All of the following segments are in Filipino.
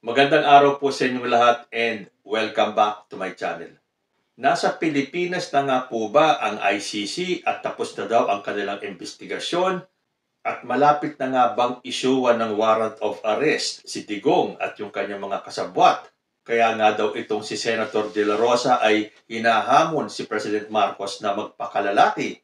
Magandang araw po sa inyong lahat and welcome back to my channel. Nasa Pilipinas na nga po ba ang ICC at tapos na daw ang kanilang investigasyon at malapit na nga bang isyuwan ng warrant of arrest si Digong at yung kanyang mga kasabwat. Kaya nga daw itong si Senator De La Rosa ay hinahamon si President Marcos na magpakalalaki.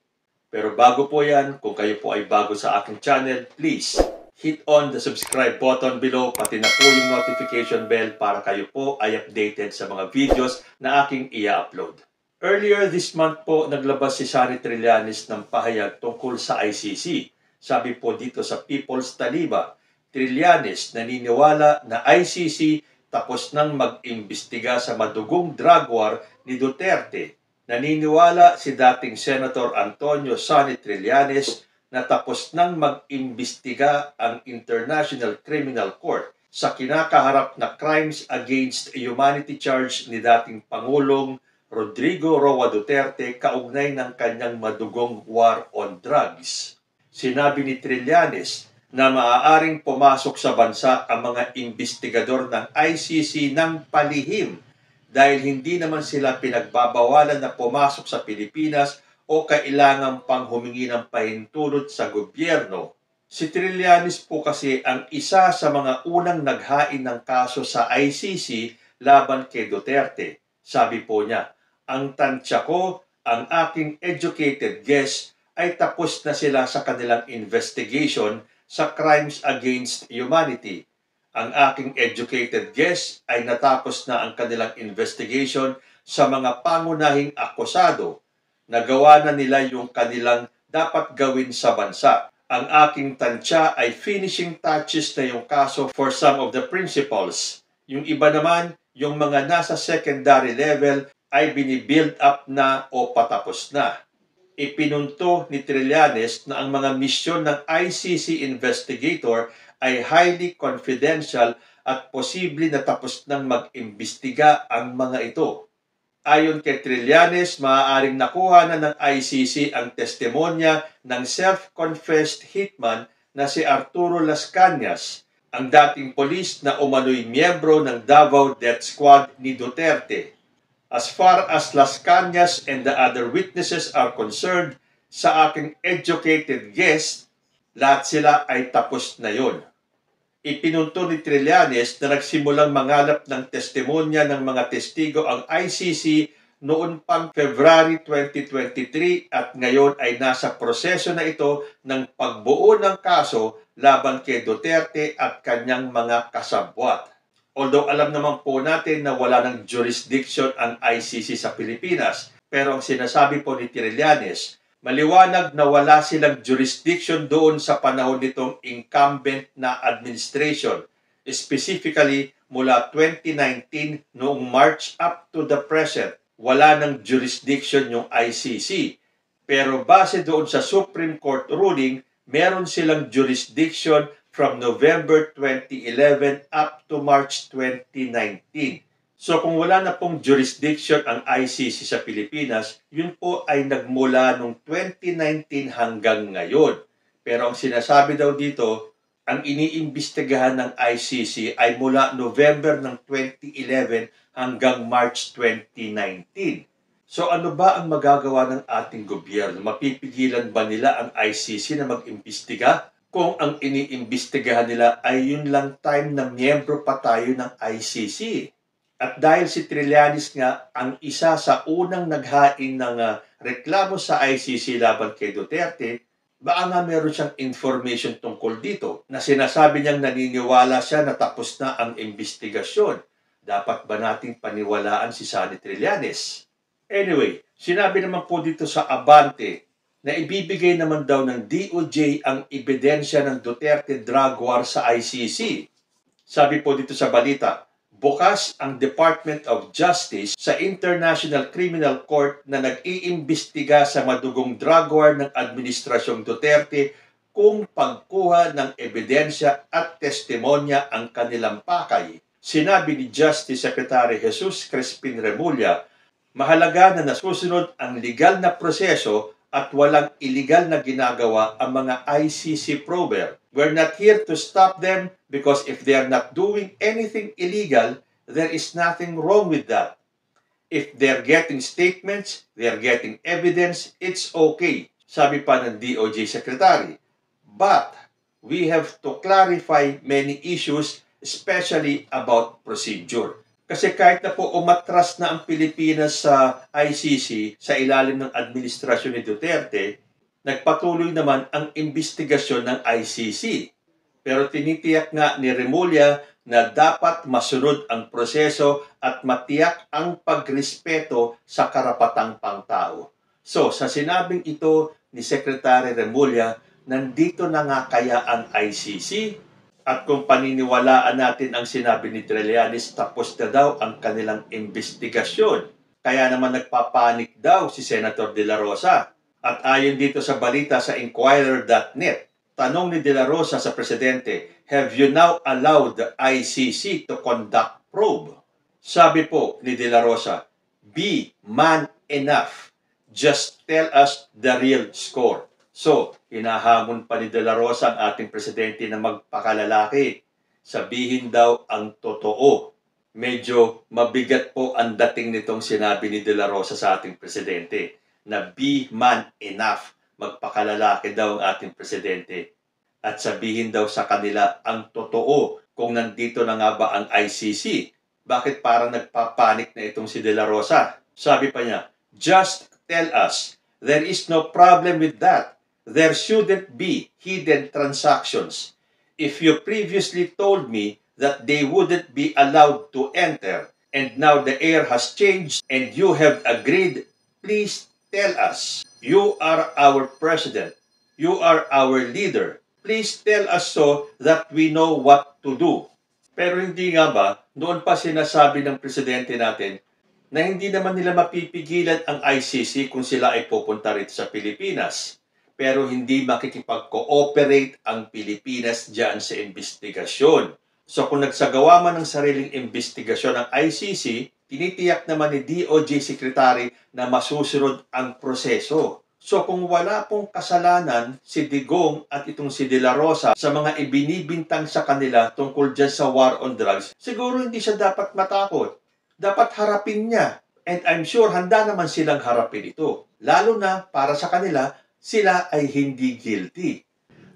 Pero bago po yan, kung kayo po ay bago sa aking channel, please hit on the subscribe button below pati na po yung notification bell para kayo po ay updated sa mga videos na aking i-upload. Earlier this month po, naglabas si Sani Trillanes ng pahayag tungkol sa ICC. Sabi po dito sa People's Taliba, Trillanes naniniwala na ICC tapos nang mag-imbestiga sa madugong drug war ni Duterte. Naniniwala si dating Senator Antonio Sani Trillanes na tapos nang mag-imbestiga ang International Criminal Court sa kinakaharap na crimes against humanity charge ni dating Pangulong Rodrigo Roa Duterte kaugnay ng kanyang madugong war on drugs. Sinabi ni Trillanes na maaaring pumasok sa bansa ang mga investigador ng ICC ng palihim dahil hindi naman sila pinagbabawalan na pumasok sa Pilipinas o kailangan pang humingi ng pahintulot sa gobyerno. Si Trillanes po kasi ang isa sa mga unang naghain ng kaso sa ICC laban kay Duterte. Sabi po niya, ang tansya ko, ang aking educated guess ay tapos na sila sa kanilang investigation sa crimes against humanity. Ang aking educated guess ay natapos na ang kanilang investigation sa mga pangunahing akusado nagawa na nila yung kanilang dapat gawin sa bansa. Ang aking tansya ay finishing touches na yung kaso for some of the principals. Yung iba naman, yung mga nasa secondary level ay binibuild up na o patapos na. Ipinunto ni Trillanes na ang mga misyon ng ICC investigator ay highly confidential at posible na tapos nang mag-imbestiga ang mga ito. Ayon kay Trillanes, maaaring nakuha na ng ICC ang testimonya ng self-confessed hitman na si Arturo Las Cañas, ang dating polis na umano'y miyembro ng Davao Death Squad ni Duterte. As far as Las Cañas and the other witnesses are concerned, sa aking educated guess, lahat sila ay tapos na yon ipinunto ni Trillanes na nagsimulang mangalap ng testimonya ng mga testigo ang ICC noon pang February 2023 at ngayon ay nasa proseso na ito ng pagbuo ng kaso laban kay Duterte at kanyang mga kasabwat. Although alam naman po natin na wala ng jurisdiction ang ICC sa Pilipinas, pero ang sinasabi po ni Trillanes, Maliwanag na wala silang jurisdiction doon sa panahon nitong incumbent na administration, specifically mula 2019 noong March up to the present. Wala ng jurisdiction yung ICC. Pero base doon sa Supreme Court ruling, meron silang jurisdiction from November 2011 up to March 2019. So kung wala na pong jurisdiction ang ICC sa Pilipinas, yun po ay nagmula noong 2019 hanggang ngayon. Pero ang sinasabi daw dito, ang iniimbestigahan ng ICC ay mula November ng 2011 hanggang March 2019. So ano ba ang magagawa ng ating gobyerno? Mapipigilan ba nila ang ICC na mag-imbestiga? Kung ang iniimbestigahan nila ay yun lang time na miyembro pa tayo ng ICC. At dahil si Trillanes nga ang isa sa unang naghain ng uh, reklamo sa ICC laban kay Duterte, baka nga meron siyang information tungkol dito na sinasabi niyang naniniwala siya na tapos na ang investigasyon. Dapat ba nating paniwalaan si Sani Trillanes? Anyway, sinabi naman po dito sa Abante na ibibigay naman daw ng DOJ ang ebidensya ng Duterte drug war sa ICC. Sabi po dito sa balita, bukas ang Department of Justice sa International Criminal Court na nag-iimbestiga sa madugong drug war ng Administrasyong Duterte kung pagkuha ng ebidensya at testimonya ang kanilang pakay. Sinabi ni Justice Secretary Jesus Crispin Remulla, mahalaga na nasusunod ang legal na proseso at walang illegal na ginagawa ang mga ICC prober. We're not here to stop them because if they are not doing anything illegal, there is nothing wrong with that. If they're getting statements, they're getting evidence, it's okay. Sabi pa ng DOJ Secretary. But we have to clarify many issues, especially about procedure. Kasi kahit na po umatras na ang Pilipinas sa ICC sa ilalim ng administrasyon ni Duterte, nagpatuloy naman ang investigasyon ng ICC. Pero tinitiyak nga ni Remulla na dapat masunod ang proseso at matiyak ang pagrespeto sa karapatang pangtao. So, sa sinabing ito ni Secretary Remulla, nandito na nga kaya ang ICC at kung paniniwalaan natin ang sinabi ni Trillanes, tapos na daw ang kanilang investigasyon. Kaya naman nagpapanik daw si Senator De La Rosa. At ayon dito sa balita sa Inquirer.net, tanong ni De La Rosa sa Presidente, Have you now allowed the ICC to conduct probe? Sabi po ni De La Rosa, Be man enough. Just tell us the real score. So, hinahamon pa ni De La Rosa ang ating presidente na magpakalalaki. Sabihin daw ang totoo. Medyo mabigat po ang dating nitong sinabi ni De La Rosa sa ating presidente na be man enough. Magpakalalaki daw ang ating presidente. At sabihin daw sa kanila ang totoo kung nandito na nga ba ang ICC. Bakit parang nagpapanik na itong si De La Rosa? Sabi pa niya, just tell us. There is no problem with that there shouldn't be hidden transactions. If you previously told me that they wouldn't be allowed to enter, and now the air has changed and you have agreed, please tell us. You are our president. You are our leader. Please tell us so that we know what to do. Pero hindi nga ba, noon pa sinasabi ng presidente natin na hindi naman nila mapipigilan ang ICC kung sila ay pupunta rito sa Pilipinas pero hindi makikipag-cooperate ang Pilipinas diyan sa investigasyon. So kung nagsagawa man ng sariling investigasyon ng ICC, tinitiyak naman ni DOJ Secretary na masusunod ang proseso. So kung wala pong kasalanan si Digong at itong si De La Rosa sa mga ibinibintang sa kanila tungkol dyan sa war on drugs, siguro hindi siya dapat matakot. Dapat harapin niya. And I'm sure handa naman silang harapin ito. Lalo na para sa kanila, sila ay hindi guilty.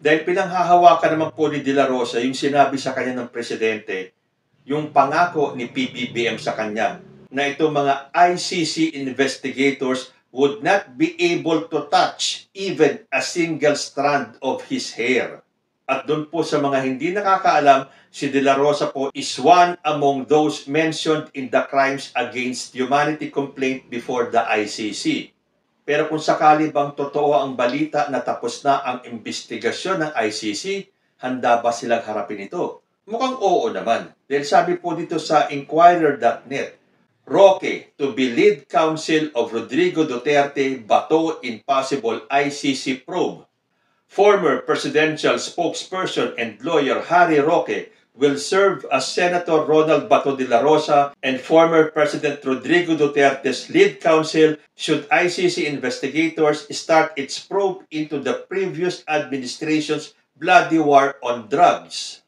Dahil pinanghahawakan naman po ni De La Rosa yung sinabi sa kanya ng presidente, yung pangako ni PBBM sa kanya na itong mga ICC investigators would not be able to touch even a single strand of his hair. At doon po sa mga hindi nakakaalam, si De La Rosa po is one among those mentioned in the Crimes Against Humanity complaint before the ICC. Pero kung sakali bang totoo ang balita na tapos na ang investigasyon ng ICC, handa ba silang harapin ito? Mukhang oo naman. Dahil sabi po dito sa Inquirer.net, Roque to be lead counsel of Rodrigo Duterte Bato in possible ICC probe. Former presidential spokesperson and lawyer Harry Roque will serve as Senator Ronald Bato de la Rosa and former President Rodrigo Duterte's lead counsel should ICC investigators start its probe into the previous administration's bloody war on drugs.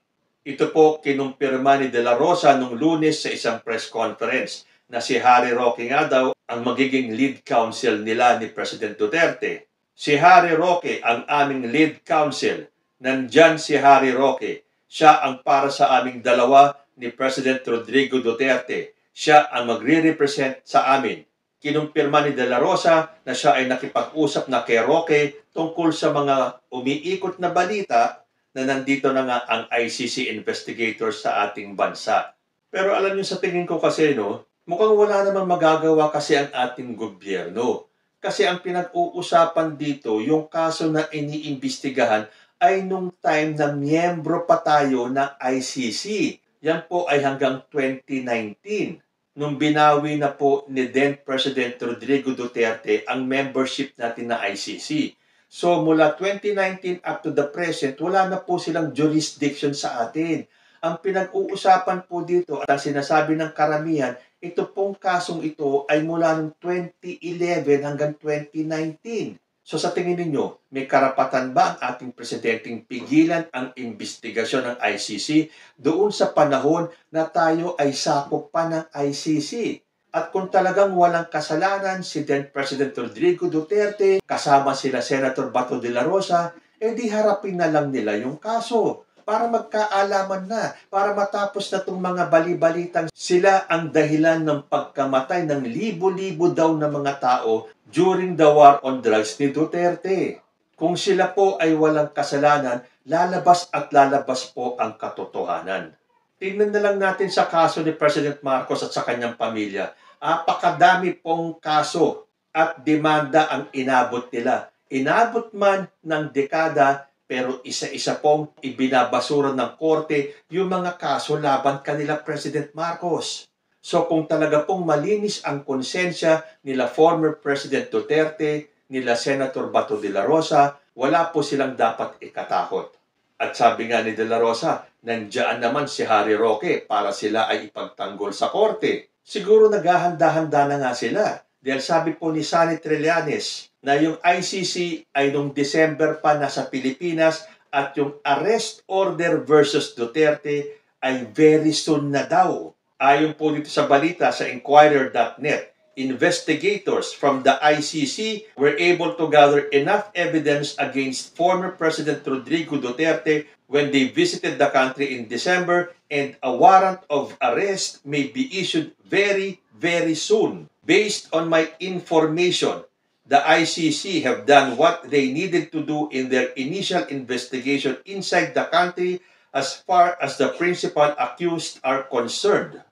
Ito po kinumpirma ni De La Rosa nung lunes sa isang press conference na si Harry Roque nga daw ang magiging lead counsel nila ni President Duterte. Si Harry Roque ang aming lead counsel. Nandyan si Harry Roque siya ang para sa aming dalawa ni President Rodrigo Duterte. Siya ang magre-represent sa amin. Kinumpirma ni De La Rosa na siya ay nakipag-usap na kay Roque tungkol sa mga umiikot na balita na nandito na nga ang ICC investigators sa ating bansa. Pero alam niyo sa tingin ko kasi no, mukhang wala namang magagawa kasi ang ating gobyerno. Kasi ang pinag-uusapan dito, yung kaso na iniimbestigahan ay nung time na miyembro pa tayo ng ICC. Yan po ay hanggang 2019 nung binawi na po ni then President Rodrigo Duterte ang membership natin na ICC. So mula 2019 up to the present, wala na po silang jurisdiction sa atin. Ang pinag-uusapan po dito at ang sinasabi ng karamihan, ito pong kasong ito ay mula noong 2011 hanggang 2019. So sa tingin ninyo, may karapatan ba ang ating presidenteng pigilan ang investigasyon ng ICC doon sa panahon na tayo ay sakop pa ng ICC? At kung talagang walang kasalanan si then President Rodrigo Duterte, kasama sila Senator Bato de la Rosa, edi harapin na lang nila yung kaso para magkaalaman na, para matapos na itong mga bali-balitang sila ang dahilan ng pagkamatay ng libo-libo daw ng mga tao during the war on drugs ni Duterte. Kung sila po ay walang kasalanan, lalabas at lalabas po ang katotohanan. Tingnan na lang natin sa kaso ni President Marcos at sa kanyang pamilya. Apakadami pong kaso at demanda ang inabot nila. Inabot man ng dekada pero isa-isa pong ibinabasura ng korte yung mga kaso laban kanila President Marcos. So kung talaga pong malinis ang konsensya nila former President Duterte, nila Senator Bato de la Rosa, wala po silang dapat ikatakot. At sabi nga ni De La Rosa, nandiyan naman si Harry Roque para sila ay ipagtanggol sa korte. Siguro naghahanda-handa na nga sila. Dahil sabi po ni Sunny Trillanes na yung ICC ay noong December pa nasa Pilipinas at yung arrest order versus Duterte ay very soon na daw. Ayon po dito sa balita sa Inquirer.net, investigators from the ICC were able to gather enough evidence against former President Rodrigo Duterte when they visited the country in December and a warrant of arrest may be issued very, very soon. Based on my information, the ICC have done what they needed to do in their initial investigation inside the country as far as the principal accused are concerned.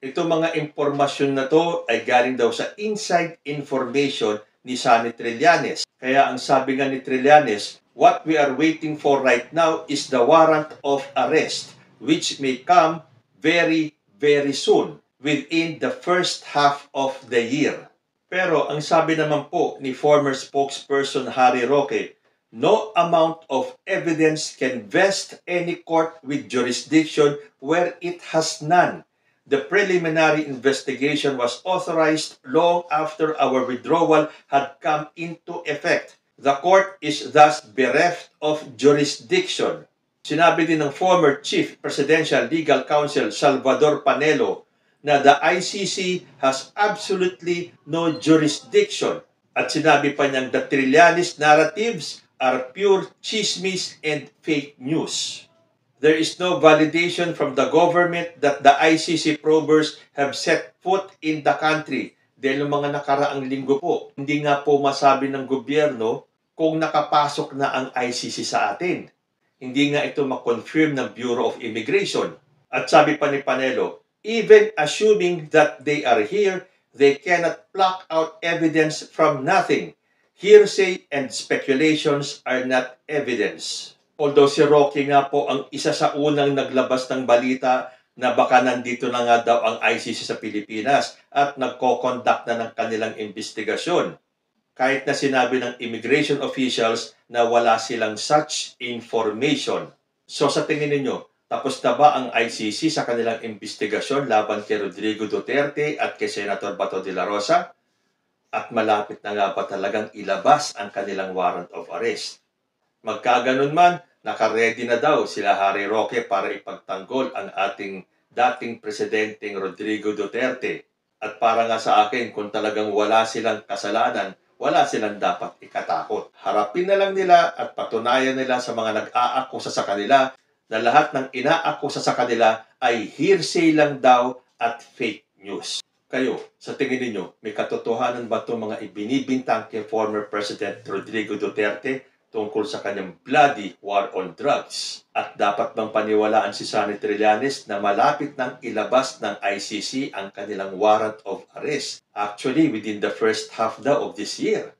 Ito mga impormasyon na to ay galing daw sa inside information ni Sani Trillanes. Kaya ang sabi nga ni Trillanes, what we are waiting for right now is the warrant of arrest which may come very, very soon within the first half of the year. Pero ang sabi naman po ni former spokesperson Harry Roque, no amount of evidence can vest any court with jurisdiction where it has none. The preliminary investigation was authorized long after our withdrawal had come into effect. The court is thus bereft of jurisdiction. Sinabi din ng former Chief Presidential Legal Counsel Salvador Panelo na the ICC has absolutely no jurisdiction. At sinabi pa niyang the Trillanes narratives are pure chismis and fake news. There is no validation from the government that the ICC probers have set foot in the country. Dahil ng mga nakaraang linggo po, hindi nga po masabi ng gobyerno kung nakapasok na ang ICC sa atin. Hindi nga ito makonfirm ng Bureau of Immigration. At sabi pa ni Panelo, even assuming that they are here, they cannot pluck out evidence from nothing. Hearsay and speculations are not evidence. Although si Rocky nga po ang isa sa unang naglabas ng balita na baka nandito na nga daw ang ICC sa Pilipinas at nagko-conduct na ng kanilang investigasyon. Kahit na sinabi ng immigration officials na wala silang such information. So sa tingin ninyo, tapos na ba ang ICC sa kanilang investigasyon laban kay Rodrigo Duterte at kay Senator Bato de la Rosa? At malapit na nga ba talagang ilabas ang kanilang warrant of arrest? Magkaganon man, nakaredy na daw sila Harry Roque para ipagtanggol ang ating dating presidenteng Rodrigo Duterte. At para nga sa akin, kung talagang wala silang kasalanan, wala silang dapat ikatakot. Harapin na lang nila at patunayan nila sa mga nag-aakusa sa kanila na lahat ng inaakusa sa kanila ay hearsay lang daw at fake news. Kayo, sa tingin ninyo, may katotohanan ba itong mga ibinibintang kay former President Rodrigo Duterte tungkol sa kanyang bloody war on drugs? At dapat bang paniwalaan si Sonny Trillanes na malapit nang ilabas ng ICC ang kanilang warrant of arrest? Actually, within the first half daw of this year.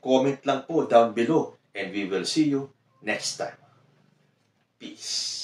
Comment lang po down below and we will see you next time. Peace.